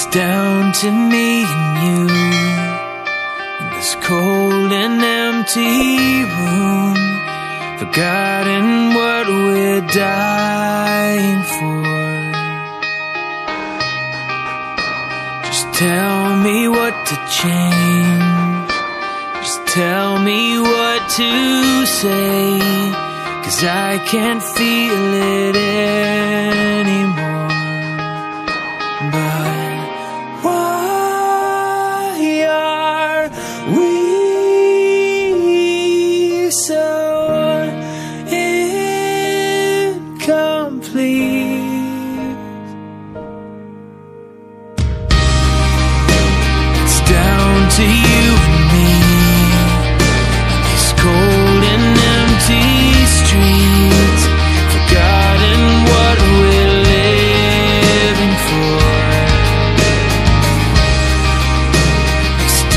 It's down to me and you in this cold and empty room, forgotten what we're dying for. Just tell me what to change. Just tell me what to say. Cause I can't feel it anymore. To you and me. These cold and empty streets, forgotten what we're living for.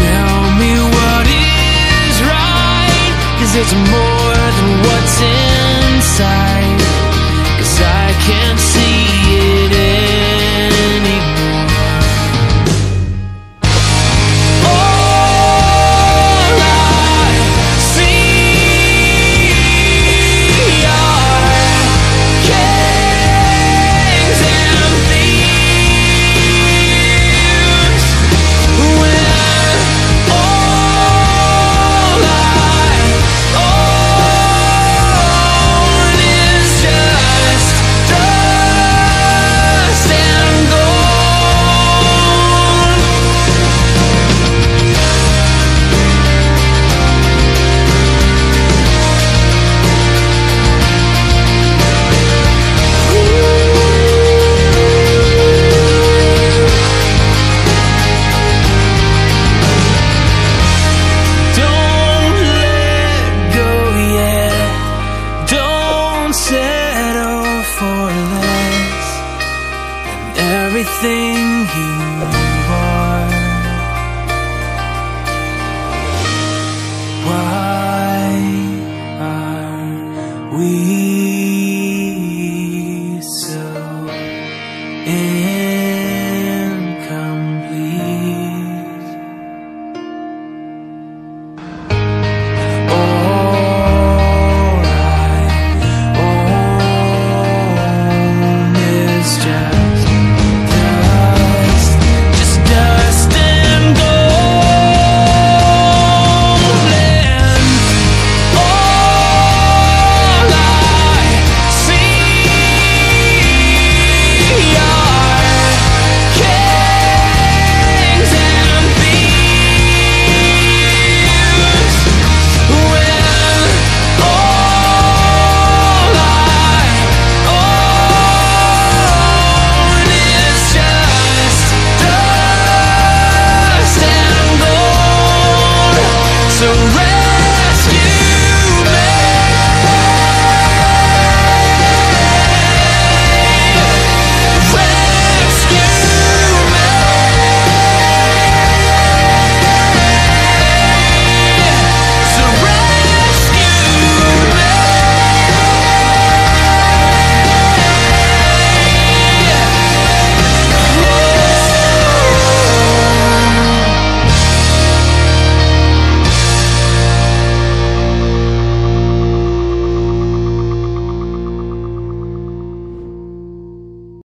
Tell me what is right, cause there's more than what's inside. Cause I can't see everything you are. Why are we so?